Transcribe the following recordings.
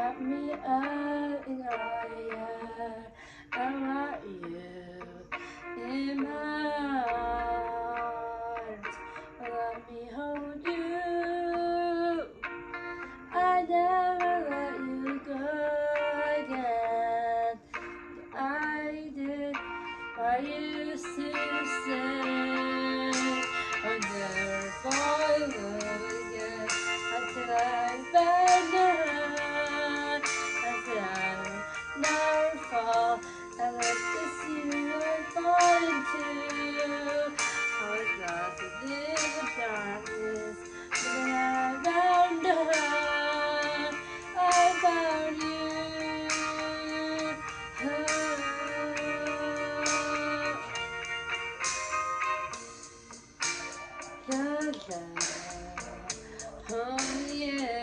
Wrap me up in all your I want you in my Oh yeah,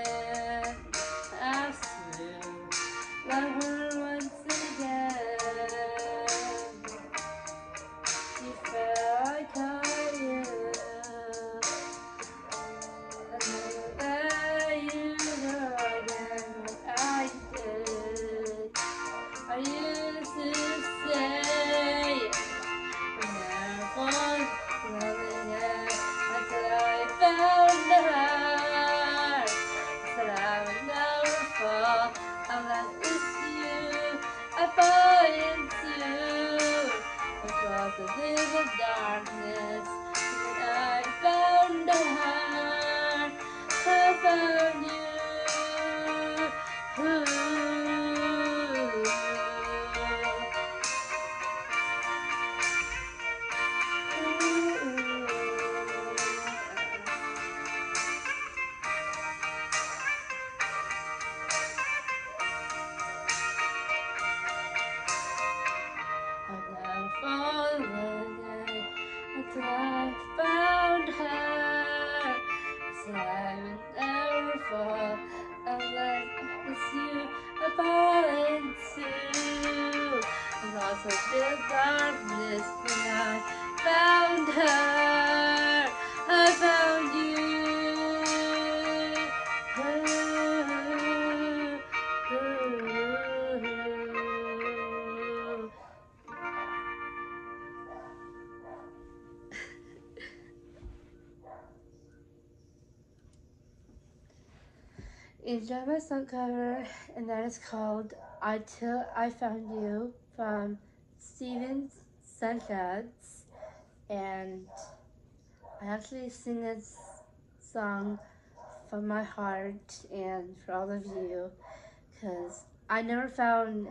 The darkness when I found her. I found you. Enjoy my song cover, and that is called Until I Found You from Stephen Sanchez. And I actually sing this song from my heart and for all of you because I never found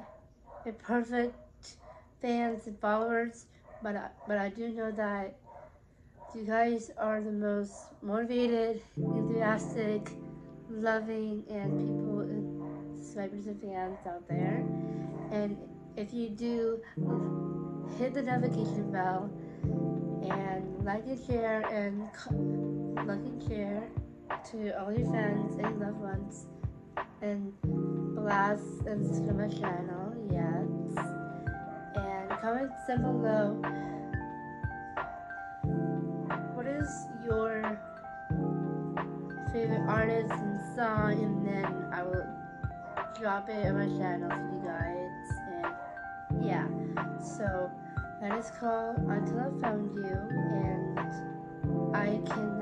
a perfect fans and followers, but I, but I do know that you guys are the most motivated, enthusiastic, loving, and people, uh, and subscribers and fans out there. And if you do, hit the notification bell and like and share and like and share to all your friends and loved ones and blast and subscribe my channel, yes. And comment down below what is your favorite artist and song and then I will drop it on my channel for you guys yeah. So that is called Until I Found You and I cannot